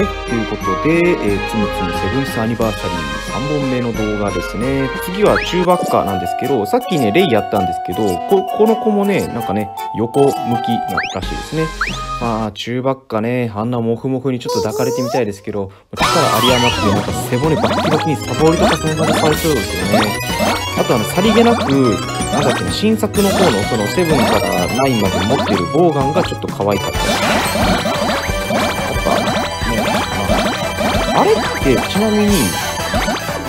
はい、ということで、えーつむつむセブンスアニバーサリー3本目の動画ですね。次は中ばっかなんですけど、さっきね、レイやったんですけど、ここの子もね、なんかね、横向きならしいですね。まあ、中ばっかね、あんなモフモフにちょっと抱かれてみたいですけど、力有り余って、なんか背骨バッキバキにサボりとかそんなにされそうですよね。あとあの、さりげなく、なんだっけな、新作の方のそのセブンから9まで持ってるボウガンがちょっと可愛かったです。やっぱね、まあ、あれってちなみに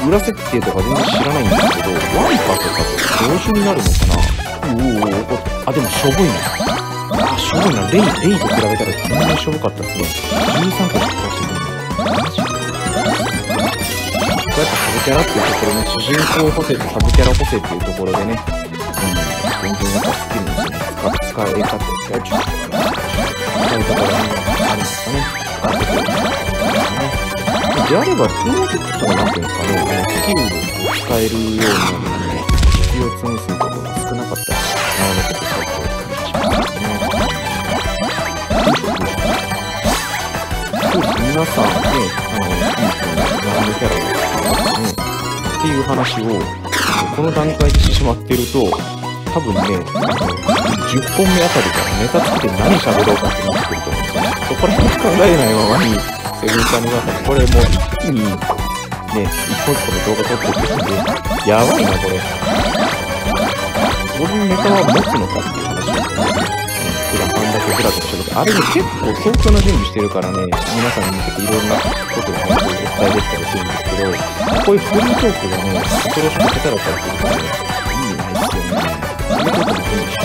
裏設定とか全然知らないんですけど、ワンパとかと同種になるのかな？うおおおあ、でもしょぼいな。あ、しょぼいな。レイ、レイと比べたら全然しょぼかったですね。13個しかしてくるの。マジか。こうやってサブキャラっていうところね、主人公補正とサブキャラ補正っていうところでね、うん、全然やっぱスキルのその使使い方ですね、であれば、プロジェクトがなんていうんですかね、このスキルを使えるようになるのでね、必要積むすることが少なかったりなので、ちょっと最高しますね。そうです皆さんね、あの、いい子に並ぶキャラですけどね、っていう話を、この段階でしてしまってると、多分ね、あの、10本目あたりからネタつけて何喋ろうかってなってくると思うんですよね。そこら辺考えないままに、セブンさんの中で、これもう一気に、ね、一個一個の動画撮っていくんで、やばいな、これ。俺のネタは持つのかっていう話ですよね。普段あんだけフラフラしてるけど、あれね、結構相当な準備してるからね、皆さんに向けていろんなことをね、お伝えできたりするんですけど、こういうフリートークがね、恐ろしく下手だったりするからね、いいないですよね。そういうことも準備し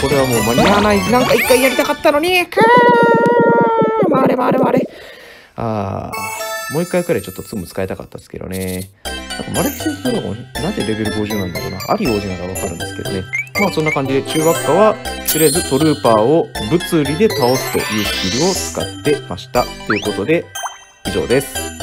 これはもう間に合わない。なんか一回やりたかったのに、くー回れ回れ回れ。あー、もう一回くらいちょっとツム使いたかったですけどね。なんかマレフィセンスの方がなんでレベル50なんだろうな。アリ王子ならわかるんですけどね。まあそんな感じで中学科は、とりあえずトルーパーを物理で倒すというスキルを使ってました。ということで、以上です。